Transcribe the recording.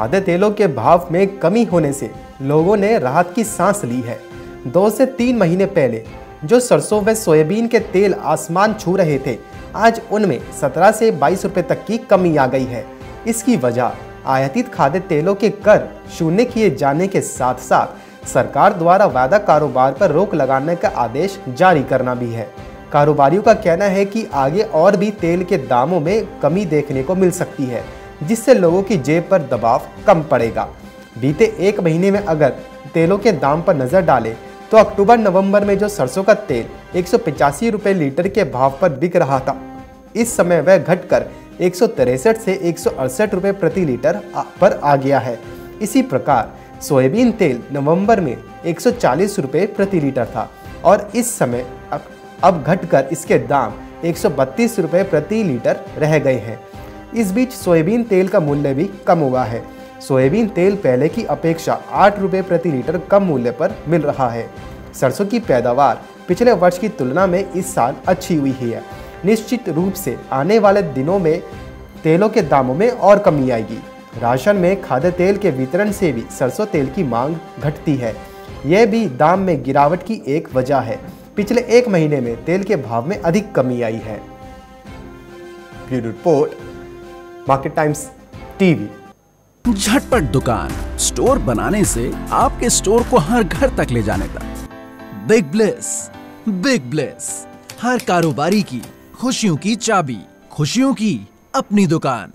खाद्य तेलों के भाव में कमी होने से लोगों ने राहत की सांस ली है। दो से तीन महीने पहले जो सरसों व सोयाबीन के तेल आसमान छू रहे थे, आज उनमें 17 से 22 रुपए तक की कमी आ गई है। इसकी वजह आयातित खाद्य तेलों के कर शून्य किए जाने के साथ साथ सरकार द्वारा वायदा कारोबार पर रोक लगाने का आदेश जारी करना भी है। कारोबारियों का कहना है कि आगे और भी तेल के दामों में कमी देखने को मिल सकती है। जिससे लोगों की जेब पर दबाव कम पड़ेगा। बीते एक महीने में अगर तेलों के दाम पर नज़र डालें तो अक्टूबर नवंबर में जो सरसों का तेल एक रुपए लीटर के भाव पर बिक रहा था, इस समय वह घटकर एक से एक रुपए प्रति लीटर पर आ गया है। इसी प्रकार सोयाबीन तेल नवंबर में एक रुपए प्रति लीटर था और इस समय अब घटकर इसके दाम एक रुपए प्रति लीटर रह गए हैं। इस बीच सोयाबीन तेल का मूल्य भी कम हुआ है। सोयाबीन तेल पहले की अपेक्षा आठ रुपये प्रति लीटर कम मूल्य पर मिल रहा है। सरसों की पैदावार पिछले वर्ष की तुलना में इस साल अच्छी हुई है। निश्चित रूप से आने वाले दिनों में तेलों के दामों में और कमी आएगी। राशन में खाद्य तेल के वितरण से भी सरसों तेल की मांग घटती है। यह भी दाम में गिरावट की एक वजह है। पिछले एक महीने में तेल के भाव में अधिक कमी आई है। Bureau report. Market times TV. झटपट दुकान, स्टोर बनाने से आपके स्टोर को हर घर तक ले जाने तक। बिग ब्लेस बिग ब्लेस, हर कारोबारी की, खुशियों की चाबी, खुशियों की अपनी दुकान।